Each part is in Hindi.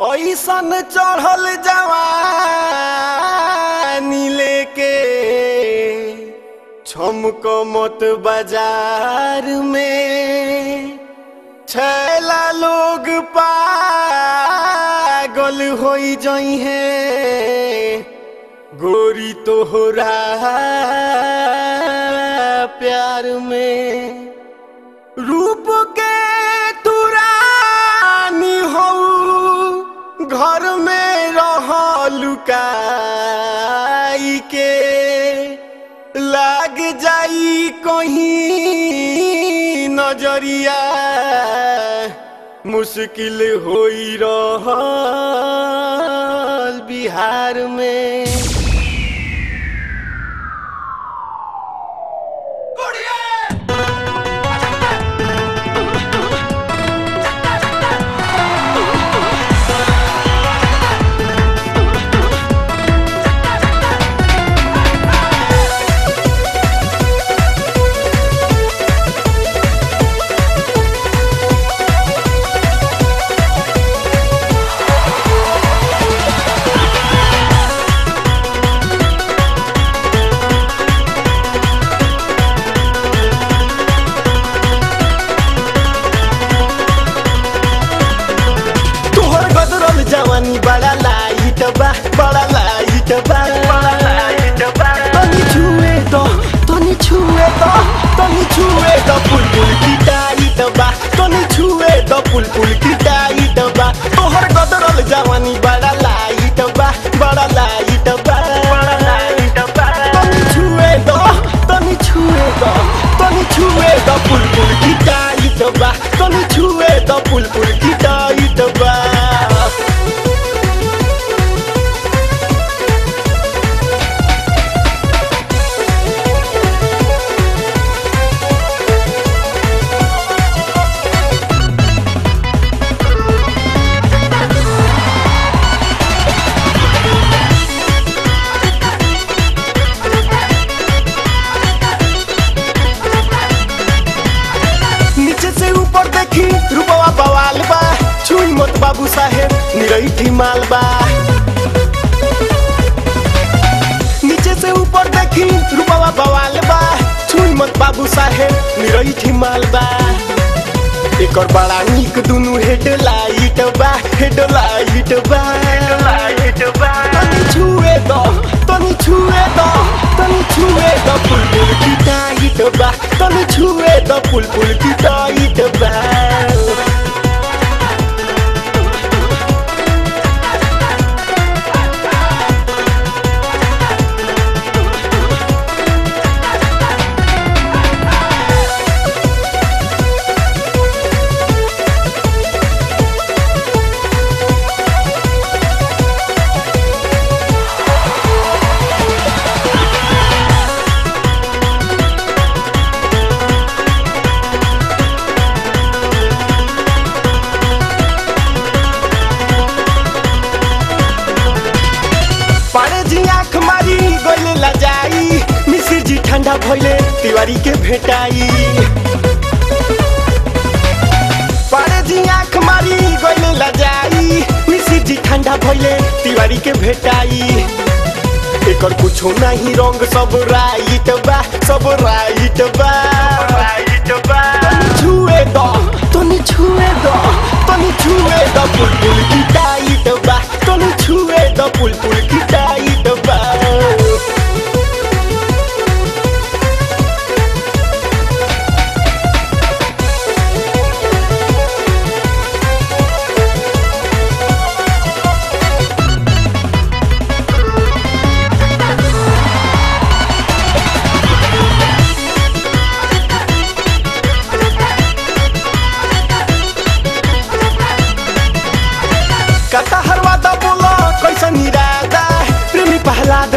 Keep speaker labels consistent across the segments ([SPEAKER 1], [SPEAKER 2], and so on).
[SPEAKER 1] ऐसन चढ़ल जवानी लेके। छमको मत बाज़ार में। छैला लोग पागल होई जई है। गोरी तोहरा प्यार में। रूप घर में रह लुकाई के लाग जाई कहीं नज़रिया। मुश्किल हो रहा बिहार में। बाबू साहेब निरही माल बा। नीचे से ऊपर देखी रूपवा बवाल बा। छुई मत बाबू साहेब निरही माल बा। एकर बड़ा नीक दुनु हेडलाइट बा हेडलाइट बा। लाइट बा। तनी छुए दो तनी छुए दो तनी छुए दो पुलपुल की टाइट बा। तनी छुए दो पुलपुल की टाइट बा। भेटाई। पारे जी आँख मारी, गोले लजाई मिसिर जी ठंडा भइले तिवारी के भेटाई। एकर कुछो नहीं, रंग सब राइट बा, सब राइट बा। तनी छुए दो, तनी छुए दो, तनी छुए दो, पुलपुल की टाइट बा। तनी छुए दो, पुलपुल की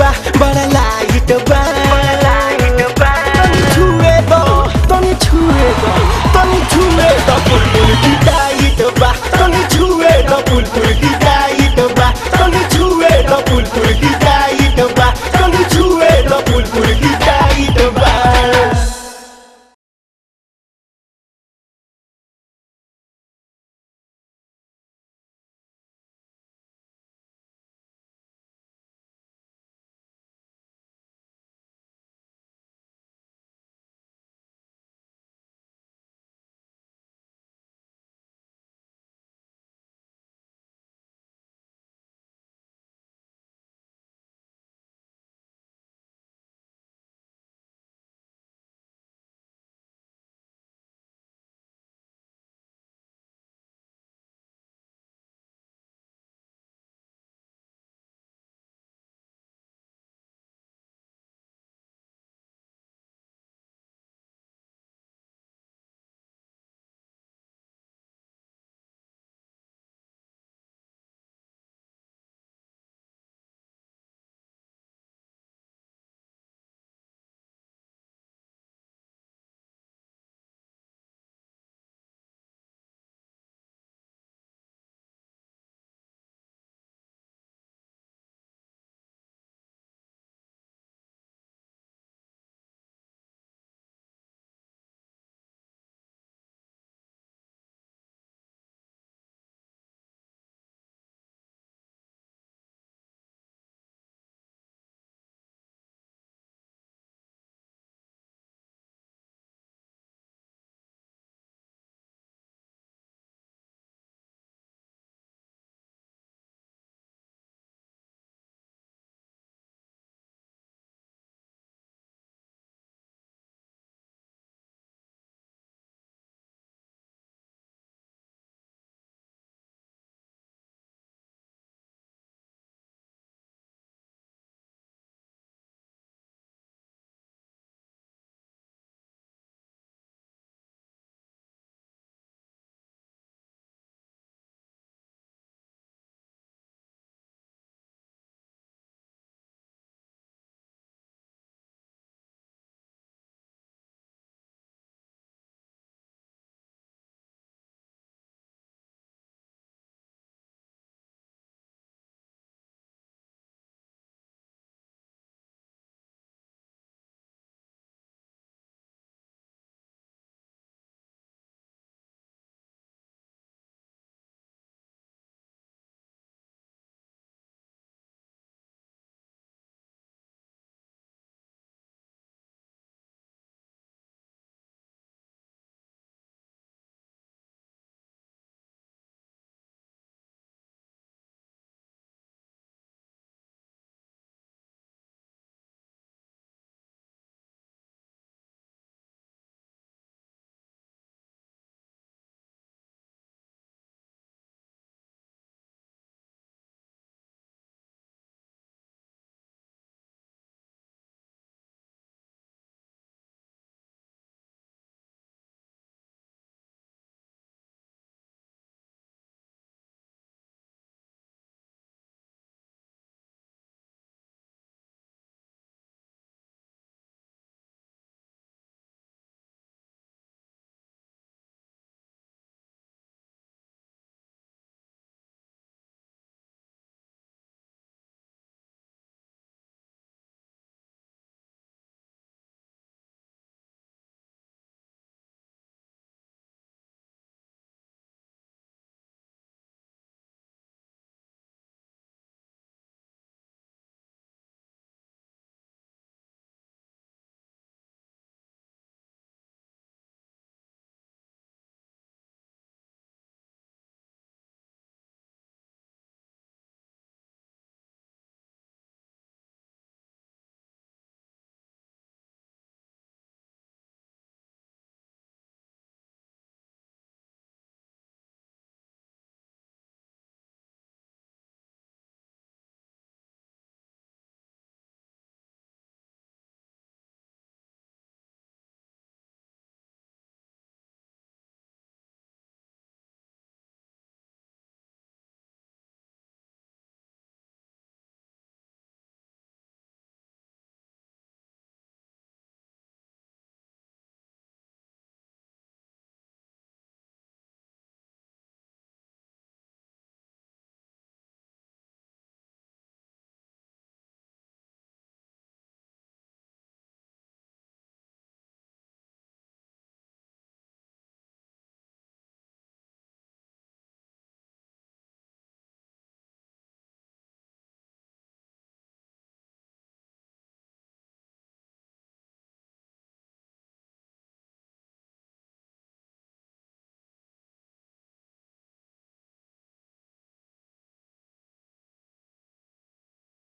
[SPEAKER 1] back.